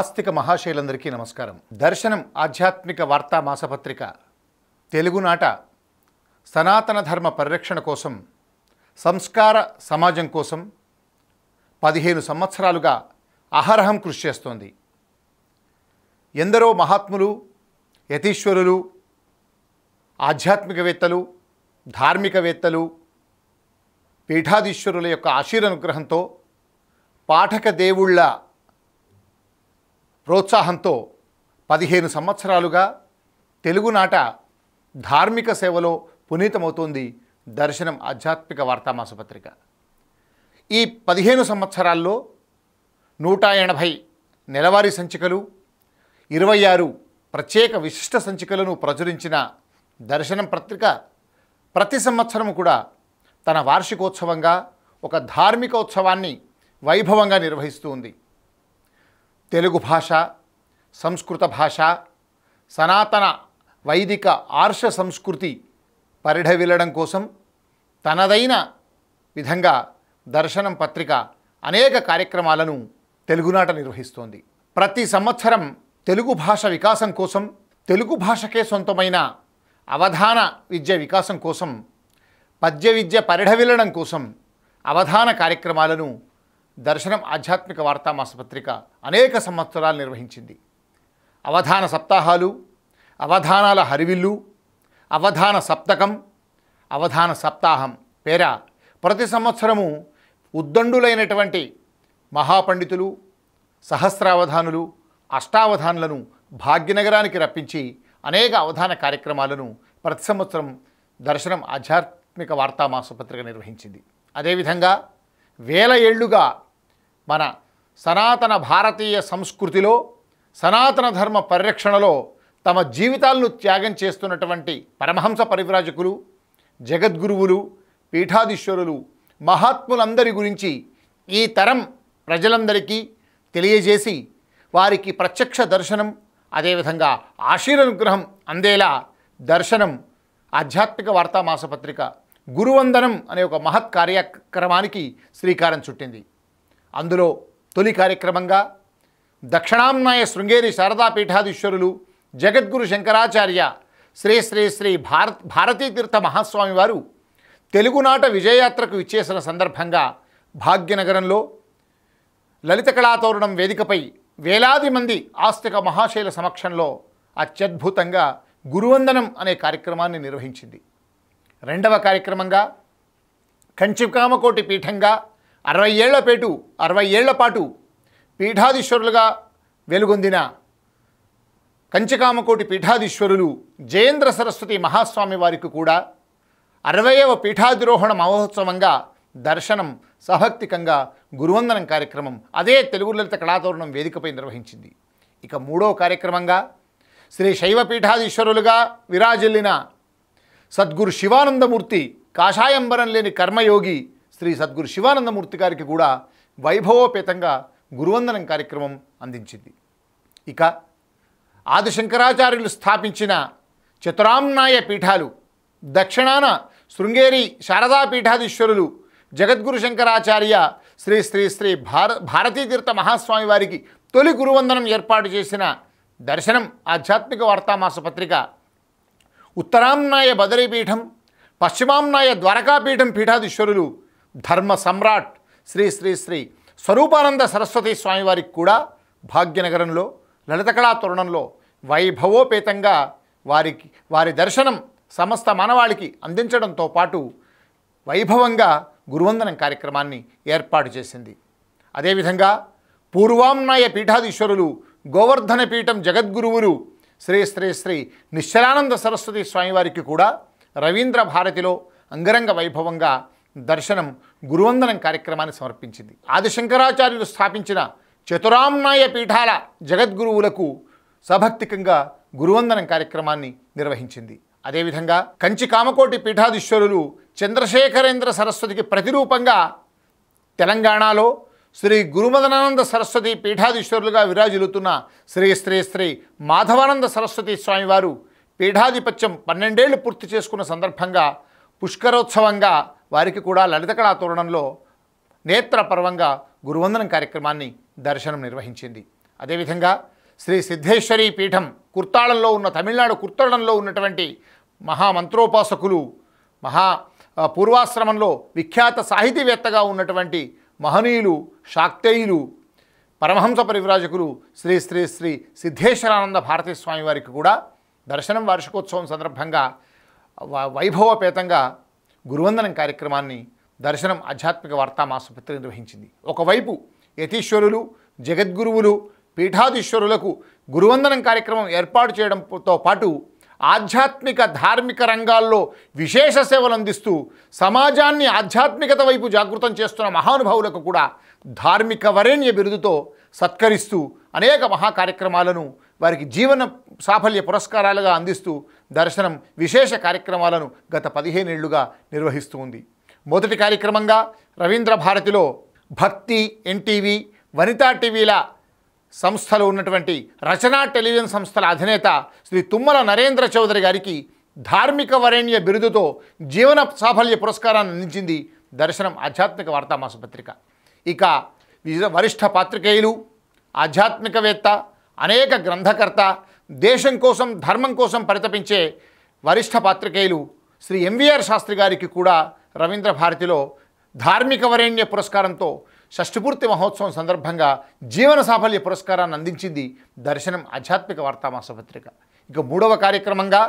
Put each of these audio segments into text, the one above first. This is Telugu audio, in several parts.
ఆస్తిక మహాశైలందరికీ నమస్కారం. దర్శనం ఆధ్యాత్మిక వార్తా మాసపత్రిక తెలుగునాట సనాతన ధర్మ పరిరక్షణ కోసం సంస్కార సమాజం కోసం పదిహేను సంవత్సరాలుగా అహర్హం కృషి చేస్తోంది. ఎందరో మహాత్ములు యతీశ్వరులు ఆధ్యాత్మికవేత్తలు ధార్మికవేత్తలు పీఠాధీశ్వరుల యొక్క ఆశీర్వనుగ్రహంతో పాఠక దేవుళ్ళ ప్రోత్సాహంతో పదిహేను సంవత్సరాలుగా తెలుగునాట ధార్మిక సేవలో పునీతమవుతోంది దర్శనం ఆధ్యాత్మిక వార్తామాసపత్రిక. ఈ పదిహేను సంవత్సరాల్లో నూట ఎనభై నెలవారీ సంచికలు ఇరవై ఆరు ప్రత్యేక విశిష్ట సంచికలను ప్రచురించిన దర్శనం పత్రిక ప్రతి సంవత్సరం కూడా తన వార్షికోత్సవంగా ఒక ధార్మిక ఉత్సవాన్ని వైభవంగా నిర్వహిస్తూ ఉంది. తెలుగు భాష సంస్కృత భాష సనాతన వైదిక ఆర్ష సంస్కృతి పరిఢవిల్లడం కోసం తనదైన విధంగా దర్శనం పత్రిక అనేక కార్యక్రమాలను తెలుగునాట నిర్వహిస్తోంది. ప్రతి సంవత్సరం తెలుగు భాష వికాసం కోసం తెలుగు భాషకే సొంతమైన అవధాన విద్య వికాసం కోసం పద్య విద్య పరిఢవిల్లడం కోసం అవధాన కార్యక్రమాలను దర్శనం ఆధ్యాత్మిక వార్తా మాసపత్రిక అనేక సంవత్సరాలు నిర్వహించింది. అవధాన సప్తాహాలు అవధానాల హరివిల్లు అవధాన సప్తకం అవధాన సప్తాహం పేర ప్రతి సంవత్సరము ఉద్దండులైనటువంటి మహాపండితులు సహస్రావధానులు అష్టావధానులను భాగ్యనగరానికి రప్పించి అనేక అవధాన కార్యక్రమాలను ప్రతి సంవత్సరం దర్శనం ఆధ్యాత్మిక వార్తా మాసపత్రిక నిర్వహించింది. అదేవిధంగా వేల ఏళ్ళుగా మన సనాతన భారతీయ సంస్కృతిలో సనాతన ధర్మ పరిరక్షణలో తమ జీవితాలను త్యాగం చేస్తున్నటువంటి పరమహంస పరివ్రాజకులు జగద్గురువులు పీఠాధీశ్వరులు మహాత్ములందరి గురించి ఈ తరం ప్రజలందరికీ తెలియజేసి వారికి ప్రత్యక్ష దర్శనం అదేవిధంగా ఆశీరనుగ్రహం అందేలా దర్శనం ఆధ్యాత్మిక వార్తా మాసపత్రిక గురువందనం అనే ఒక మహత్ కార్యక్రమానికి శ్రీకారం చుట్టింది. అందులో తొలి కార్యక్రమంగా దక్షిణాంనాయ శృంగేరి శారదా పీఠాధీశ్వరులు జగద్గురు శంకరాచార్య శ్రీ శ్రీ శ్రీ భారత్ భారతీతీర్థ మహాస్వామి వారు తెలుగునాట విజయయాత్రకు ఇచ్చేసిన సందర్భంగా భాగ్యనగరంలో లలిత కళాతోరణం వేదికపై వేలాది మంది ఆస్తిక మహాశైల సమక్షంలో అత్యద్భుతంగా గురువందనం అనే కార్యక్రమాన్ని నిర్వహించింది. రెండవ కార్యక్రమంగా కంచికామకోటి పీఠంగా అరవై ఏళ్ళ పేటు అరవై ఏళ్ళ పాటు పీఠాధీశ్వరులుగా వెలుగొందిన కంచికామకోటి పీఠాధీశ్వరులు జయేంద్ర సరస్వతి మహాస్వామి వారికి కూడా అరవయవ పీఠాధిరోహణ మహోత్సవంగా దర్శనం సభక్తికంగా గురువందనం కార్యక్రమం అదే తెలుగు లలిత కళాతోరణం వేదికపై నిర్వహించింది. ఇక మూడో కార్యక్రమంగా శ్రీ శైవ పీఠాధీశ్వరులుగా విరాజిల్లిన సద్గురు శివానందమూర్తి కాషాయంబరం లేని కర్మయోగి శ్రీ సద్గురు శివానందమూర్తి గారికి కూడా వైభవోపేతంగా గురువందనం కార్యక్రమం అందించింది. ఇక ఆదిశంకరాచార్యులు స్థాపించిన చతురామ్నాయ పీఠాలు దక్షిణాన శృంగేరి శారదా పీఠాధీశ్వరులు జగద్గురు శంకరాచార్య శ్రీ శ్రీ శ్రీ భార భారతీతీర్థ మహాస్వామి వారికి తొలి గురువందనం ఏర్పాటు చేసిన దర్శనం ఆధ్యాత్మిక వార్తామాస పత్రిక ఉత్తరాంనాయ బదరీపీఠం పశ్చిమాంనాయ ద్వారకాపీఠం పీఠాధీశ్వరులు ధర్మ సమ్రాట్ శ్రీ శ్రీ శ్రీ స్వరూపానంద సరస్వతి స్వామివారికి కూడా భాగ్యనగరంలో లలితకళా తరుణంలో తోరణంలో వైభవోపేతంగా వారికి వారి దర్శనం సమస్త మానవాళికి అందించడంతో పాటు వైభవంగా గురువందనం కార్యక్రమాన్ని ఏర్పాటు చేసింది. అదేవిధంగా పూర్వాంనాయ పీఠాధీశ్వరులు గోవర్ధన పీఠం జగద్గురువులు శ్రీ శ్రీ శ్రీ నిశ్చలానంద సరస్వతి స్వామివారికి కూడా రవీంద్ర భారతిలో అంగరంగ వైభవంగా దర్శనం గురువందనం కార్యక్రమాన్ని సమర్పించింది. ఆదిశంకరాచార్యులు స్థాపించిన చతురాంనాయ పీఠాల జగద్గురువులకు సభక్తికంగా గురువందనం కార్యక్రమాన్ని నిర్వహించింది. అదేవిధంగా కంచి కామకోటి పీఠాధీశ్వరులు చంద్రశేఖరేంద్ర సరస్వతికి ప్రతిరూపంగా తెలంగాణలో శ్రీ గురుమదనానంద సరస్వతి పీఠాధీశ్వరులుగా విరాజిల్లుతున్న శ్రీ శ్రీ శ్రీ మాధవానంద సరస్వతి స్వామివారు పీఠాధిపత్యం పన్నెండేళ్ళు పూర్తి చేసుకున్న సందర్భంగా పుష్కరోత్సవంగా వారికి కూడా లలిత కళా తోరణంలో నేత్ర పర్వంగా గురువందనం కార్యక్రమాన్ని దర్శనం నిర్వహించింది. అదేవిధంగా శ్రీ సిద్ధేశ్వరి పీఠం కుర్తాళంలో ఉన్న తమిళనాడు కుర్తాళంలో ఉన్నటువంటి మహామంత్రోపాసకులు మహా పూర్వాశ్రమంలో విఖ్యాత సాహితీవేత్తగా ఉన్నటువంటి మహనీయులు శాక్తేయులు పరమహంస పరివ్రాజకులు శ్రీ శ్రీ శ్రీ సిద్ధేశ్వరానంద భారతీ స్వామి వారికి కూడా దర్శనం వార్షికోత్సవం సందర్భంగా వైభవపేతంగా గురువందనం కార్యక్రమాన్ని దర్శనం ఆధ్యాత్మిక వార్తామాసపత్రిక నిర్వహించింది. ఒకవైపు యతీశ్వరులు జగద్గురువులు పీఠాధీశ్వరులకు గురువందనం కార్యక్రమం ఏర్పాటు చేయడంతో పాటు ఆధ్యాత్మిక ధార్మిక రంగాల్లో విశేష సేవలు అందిస్తూ సమాజాన్ని ఆధ్యాత్మికత వైపు జాగృతం చేస్తున్న మహానుభావులకు కూడా ధార్మిక వరేణ్య బిరుదుతో సత్కరిస్తూ అనేక మహా కార్యక్రమాలను వారికి జీవన సాఫల్య పురస్కారాలుగా అందిస్తూ దర్శనం విశేష కార్యక్రమాలను గత పదిహేనేళ్ళుగా నిర్వహిస్తూ ఉంది. మొదటి కార్యక్రమంగా రవీంద్ర భారతిలో భక్తి ఎన్టీవీ వనితా టీవీల సంస్థలు ఉన్నటువంటి రచనా టెలివిజన్ సంస్థల అధినేత శ్రీ తుమ్మల నరేంద్ర చౌదరి గారికి ధార్మిక వరేణ్య బిరుదుతో జీవన సాఫల్య పురస్కారాన్ని అందించింది దర్శనం ఆధ్యాత్మిక వార్తామాసపత్రిక ఇక వివిధ వరిష్ఠ పాత్రికేయులు ఆధ్యాత్మికవేత్త అనేక గ్రంథకర్త దేశం కోసం ధర్మం కోసం పరితపించే వరిష్ఠ పాత్రికేయులు శ్రీ ఎంవీఆర్ శాస్త్రి గారికి కూడా రవీంద్ర భారతిలో ధార్మిక వరేణ్య పురస్కారంతో షష్ఠపూర్తి మహోత్సవం సందర్భంగా జీవన సాఫల్య పురస్కారాన్ని అందించింది దర్శనం ఆధ్యాత్మిక వార్తా మాసపత్రిక ఇక మూడవ కార్యక్రమంగా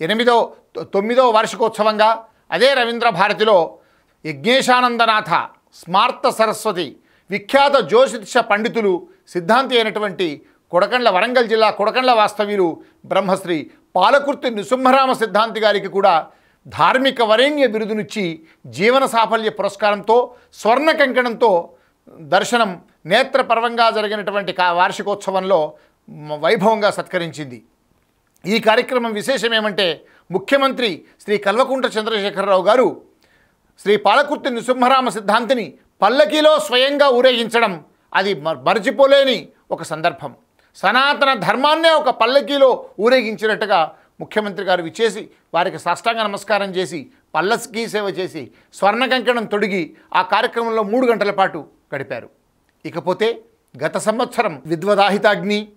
ఎనిమిదో తొ- తొమ్మిదో వార్షికోత్సవంగా అదే రవీంద్ర భారతిలో యజ్ఞేశానందనాథ స్మార్త సరస్వతి విఖ్యాత జ్యోతిష పండితులు సిద్ధాంతి అయినటువంటి కొడకండ్ల వరంగల్ జిల్లా కొడకండ్ల వాస్తవ్యులు బ్రహ్మశ్రీ పాలకుర్తి నృసింహరామ సిద్ధాంతి గారికి కూడా ధార్మిక వరేణ్య బిరుదునిచ్చి జీవన సాఫల్య పురస్కారంతో స్వర్ణ కంకణంతో దర్శనం నేత్రపర్వంగా జరిగినటువంటి కా వార్షికోత్సవంలో వైభవంగా సత్కరించింది. ఈ కార్యక్రమం విశేషం ఏమంటే ముఖ్యమంత్రి శ్రీ కల్వకుంట్ల చంద్రశేఖరరావు గారు శ్రీ పాలకుర్తి నృసింహరామ సిద్ధాంతిని పల్లకీలో స్వయంగా ఊరేగించడం అది మర్చిపోలేని మరచిపోలేని ఒక సందర్భం. సనాతన ధర్మాన్నే ఒక పల్లకీలో ఊరేగించినట్టుగా ముఖ్యమంత్రి గారు విచ్చేసి వారికి సాష్టాంగ నమస్కారం చేసి పల్లకీ సేవ చేసి స్వర్ణ కంకణం తొడిగి ఆ కార్యక్రమంలో మూడు గంటల పాటు గడిపారు. ఇకపోతే గత సంవత్సరం విద్వదాహితాగ్ని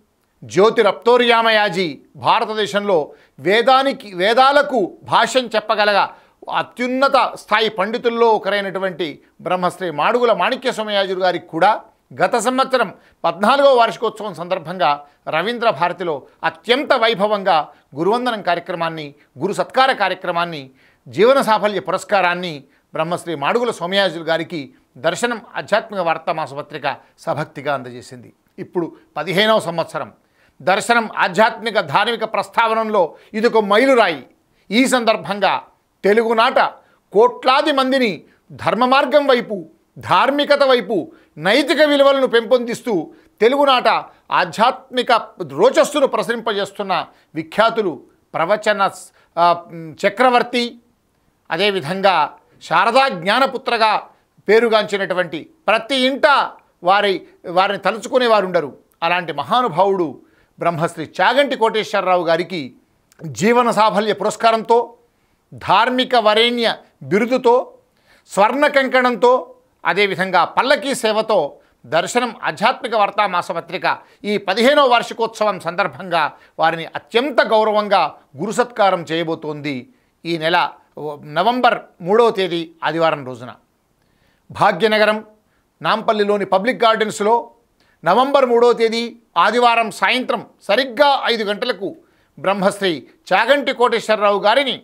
జ్యోతి జ్యోతిరప్తోర్యామయాజీ భారతదేశంలో వేదానికి వేదాలకు భాష్యం చెప్పగలగా అత్యున్నత స్థాయి పండితుల్లో ఒకరైనటువంటి బ్రహ్మశ్రీ మాడుగుల మాణిక్య సోమయాజులు గారికి కూడా గత సంవత్సరం పద్నాలుగో వార్షికోత్సవం సందర్భంగా రవీంద్ర భారతిలో అత్యంత వైభవంగా గురువందనం కార్యక్రమాన్ని గురు సత్కార కార్యక్రమాన్ని జీవన సాఫల్య పురస్కారాన్ని బ్రహ్మశ్రీ మాడుగుల సోమయాజులు గారికి దర్శనం ఆధ్యాత్మిక వార్తామాస మాసపత్రిక సభక్తిగా అందజేసింది. ఇప్పుడు పదిహేనవ సంవత్సరం. దర్శనం ఆధ్యాత్మిక ధార్మిక ప్రస్తావనలో ఇదొక మైలురాయి. ఈ సందర్భంగా తెలుగునాట కోట్లాది మందిని ధర్మ మార్గం వైపు ధార్మికత వైపు నైతిక విలువలను పెంపొందిస్తూ తెలుగునాట ఆధ్యాత్మిక రోచస్సును ప్రసరింపజేస్తున్న విఖ్యాతులు ప్రవచన చక్రవర్తి అదేవిధంగా శారదా జ్ఞానపుత్రగా పేరుగాంచినటువంటి ప్రతి ఇంట వారి వారిని తలుచుకునే వారు ఉండరు అలాంటి మహానుభావుడు బ్రహ్మశ్రీ చాగంటి కోటేశ్వరరావు గారికి జీవన సాఫల్య పురస్కారంతో ధార్మిక వరేణ్య బిరుదుతో స్వర్ణ కంకణంతో అదేవిధంగా పల్లకీ సేవతో దర్శనం ఆధ్యాత్మిక వార్తా మాసపత్రిక ఈ పదిహేనో వార్షికోత్సవం సందర్భంగా వారిని అత్యంత గౌరవంగా గురు సత్కారం చేయబోతోంది. ఈ నెల నవంబర్ మూడవ తేదీ ఆదివారం రోజున. భాగ్యనగరం నాంపల్లిలోని పబ్లిక్ గార్డెన్స్లో నవంబర్ మూడవ తేదీ ఆదివారం సాయంత్రం సరిగ్గా ఐదు గంటలకు బ్రహ్మశ్రీ చాగంటి కోటేశ్వరరావు గారిని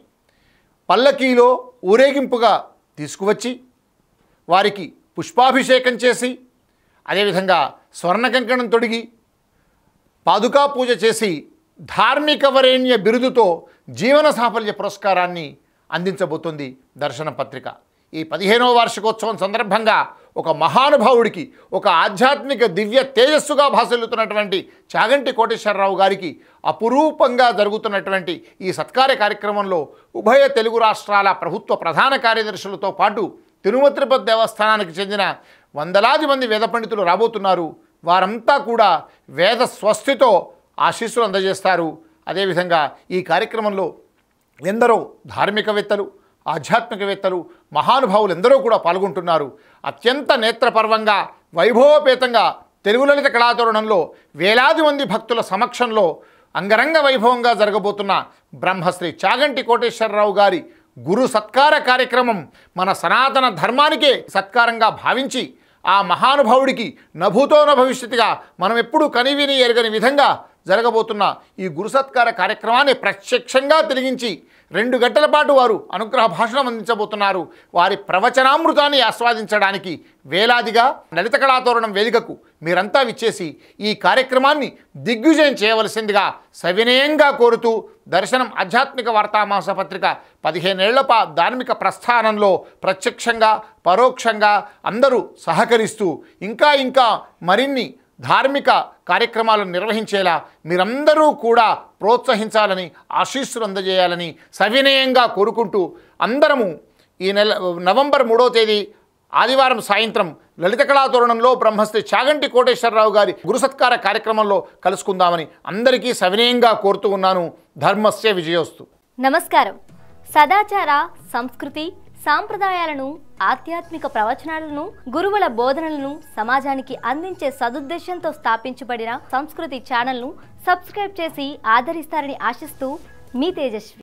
పల్లకీలో ఊరేగింపుగా తీసుకువచ్చి వారికి పుష్పాభిషేకం చేసి అదేవిధంగా స్వర్ణ కంకణం తొడిగి పాదుకా పూజ చేసి ధార్మిక వరేణ్య బిరుదుతో జీవన సాఫల్య పురస్కారాన్ని అందించబోతుంది దర్శన పత్రిక. ఈ పదిహేనవ వార్షికోత్సవం సందర్భంగా ఒక మహానుభావుడికి ఒక ఆధ్యాత్మిక దివ్య తేజస్సుగా భాసెల్లుతున్నటువంటి చాగంటి కోటేశ్వరరావు గారికి అపురూపంగా జరుగుతున్నటువంటి ఈ సత్కార్య కార్యక్రమంలో ఉభయ తెలుగు రాష్ట్రాల ప్రభుత్వ ప్రధాన కార్యదర్శులతో పాటు తిరుమల తిరుపతి దేవస్థానానికి చెందిన వందలాది మంది వేద పండితులు రాబోతున్నారు. వారంతా కూడా వేద స్వస్తితో ఆశీస్సులు అందజేస్తారు. అదేవిధంగా ఈ కార్యక్రమంలో ఎందరో ధార్మికవేత్తలు ఆధ్యాత్మికవేత్తలు మహానుభావులు ఎందరో కూడా పాల్గొంటున్నారు. అత్యంత నేత్రపర్వంగా వైభవపేతంగా తెలుగు లలిత కళాతోరణంలో వేలాది మంది భక్తుల సమక్షంలో అంగరంగ వైభవంగా జరగబోతున్న బ్రహ్మశ్రీ చాగంటి కోటేశ్వరరావు గారి గురు సత్కార కార్యక్రమం మన సనాతన ధర్మానికే సత్కారంగా భావించి ఆ మహానుభావుడికి నభూతోన భవిష్యత్తుగా మనం ఎప్పుడూ కనివిని ఎరగని విధంగా జరగబోతున్న ఈ గురు సత్కార కార్యక్రమాన్ని ప్రత్యక్షంగా తిరిగించి రెండు గంటల పాటు వారు అనుగ్రహ భాషణం అందించబోతున్నారు. వారి ప్రవచనామృతాన్ని ఆస్వాదించడానికి వేలాదిగా లలిత కళాతోరణం వేదికకు మీరంతా విచ్చేసి ఈ కార్యక్రమాన్ని దిగ్విజయం చేయవలసిందిగా సవినయంగా కోరుతూ దర్శనం ఆధ్యాత్మిక వార్తామాస పత్రిక పదిహేనేళ్ళ ధార్మిక ప్రస్థానంలో ప్రత్యక్షంగా పరోక్షంగా అందరూ సహకరిస్తూ ఇంకా ఇంకా మరిన్ని ధార్మిక కార్యక్రమాలను నిర్వహించేలా మీరందరూ కూడా ప్రోత్సహించాలని ఆశీస్సులు అందజేయాలని సవినయంగా కోరుకుంటూ అందరము ఈ నెల నవంబర్ మూడో తేదీ ఆదివారం సాయంత్రం లలిత కళాతోరణంలో బ్రహ్మశ్రీ చాగంటి కోటేశ్వరరావు గారి గురుసత్కార కార్యక్రమంలో కలుసుకుందామని అందరికీ సవినయంగా కోరుతూ ఉన్నాను. ధర్మస్య విజయోస్తు. నమస్కారం. సదాచార సంస్కృతి సాంప్రదాయాలను ఆధ్యాత్మిక ప్రవచనాలను గురువుల బోధనలను సమాజానికి అందించే సదుద్దేశంతో స్థాపించబడిన సంస్కృతి ఛానల్ను సబ్స్క్రైబ్ చేసి ఆదరిస్తారని ఆశిస్తూ మీ తేజస్వి.